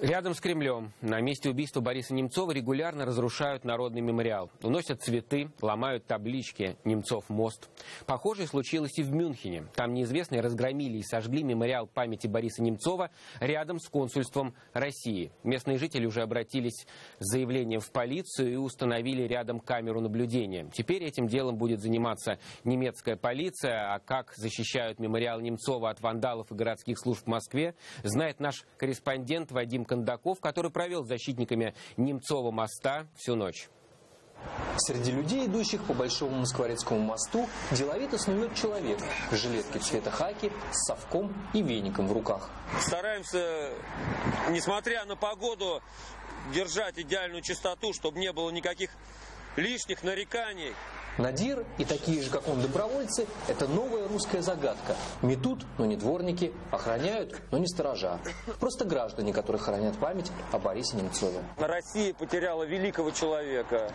Рядом с Кремлем на месте убийства Бориса Немцова регулярно разрушают народный мемориал. Уносят цветы, ломают таблички «Немцов мост». Похожее случилось и в Мюнхене. Там неизвестные разгромили и сожгли мемориал памяти Бориса Немцова рядом с консульством России. Местные жители уже обратились с заявлением в полицию и установили рядом камеру наблюдения. Теперь этим делом будет заниматься немецкая полиция. А как защищают мемориал Немцова от вандалов и городских служб в Москве, знает наш корреспондент Вадим Вадим Кондаков, который провел с защитниками Немцова моста всю ночь. Среди людей, идущих по Большому Москворецкому мосту, деловито снует человек в жилетке цвета хаки с совком и веником в руках. Стараемся, несмотря на погоду, держать идеальную чистоту, чтобы не было никаких лишних нареканий. Надир и такие же, как он, добровольцы – это новая русская загадка. Метут, но не дворники, охраняют, но не сторожа. Просто граждане, которые хранят память о Борисе Немцове. Россия потеряла великого человека.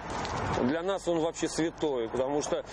Для нас он вообще святой, потому что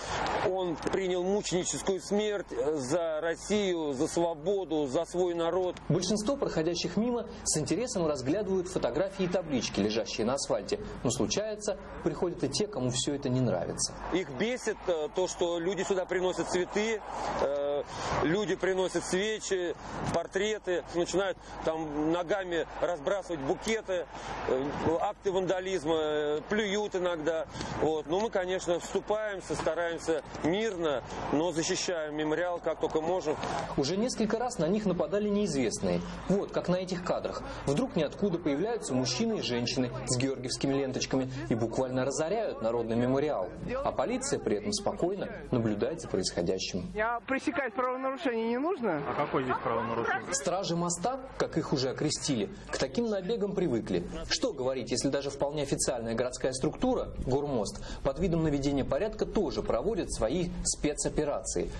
он принял мученическую смерть за Россию, за свободу, за свой народ. Большинство проходящих мимо с интересом разглядывают фотографии и таблички, лежащие на асфальте. Но случается, приходят и те, кому все это не нравится. Их бесит э, то, что люди сюда приносят цветы, э, люди приносят свечи, портреты, начинают там ногами разбрасывать букеты, э, акты вандализма, плюют иногда. Вот. Но мы, конечно, вступаемся, стараемся мирно, но защищаем мемориал как только можем. Уже несколько раз на них нападали неизвестные. Вот, как на этих кадрах. Вдруг ниоткуда появляются мужчины и женщины с георгиевскими ленточками и буквально разоряют народный мемориал. А полиция при этом спокойно наблюдает за происходящим. А пресекать правонарушение не нужно? А какой здесь правонарушение? Стражи моста, как их уже окрестили, к таким набегам привыкли. Что говорить, если даже вполне официальная городская структура, Гормост, под видом наведения порядка тоже проводит свои спецоперации.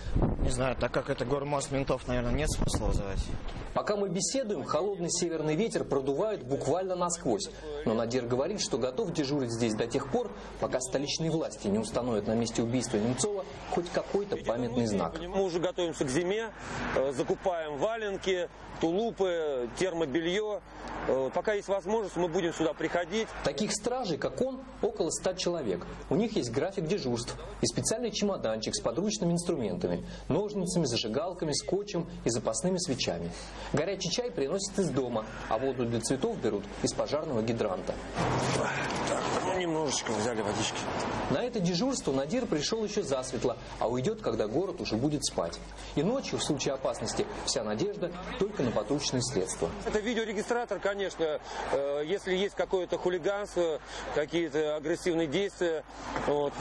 Не знаю, так как это Гормост, ментов, наверное, нет смысла вызывать. Пока мы беседуем, холодный северный ветер продувает буквально насквозь. Но Надир говорит, что готов дежурить здесь до тех пор, пока столичные власти не установят на месте убийства Немцова хоть какой-то памятный знак. Мы уже готовимся к зиме, э, закупаем валенки, тулупы, термобелье. Э, пока есть возможность, мы будем сюда приходить. Таких стражей, как он, около ста человек. У них есть график дежурств и специальный чемоданчик с подручными инструментами, ножницами, зажигалками, скотчем и запасными свечами. Горячий чай приносят из дома, а воду для цветов берут из пожарного гидранта. Немножечко взяли водички. На это дежурство Надир пришел еще засветло, а уйдет, когда город уже будет спать. И ночью, в случае опасности, вся надежда только на подручные средства. Это видеорегистратор, конечно, э, если есть какое-то хулиганство, какие-то агрессивные действия, вот,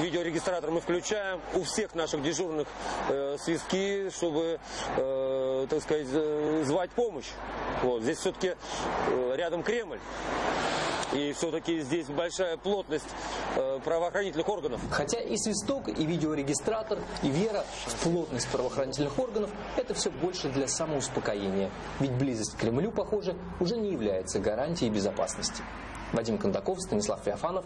видеорегистратор мы включаем. У всех наших дежурных э, свистки, чтобы, э, так сказать, звать помощь. Вот, здесь все-таки э, рядом Кремль. И все-таки здесь большая плотность э, правоохранительных органов. Хотя и свисток, и видеорегистратор, и вера в плотность правоохранительных органов – это все больше для самоуспокоения. Ведь близость к Кремлю, похоже, уже не является гарантией безопасности. Вадим Кондаков, Станислав Феофанов,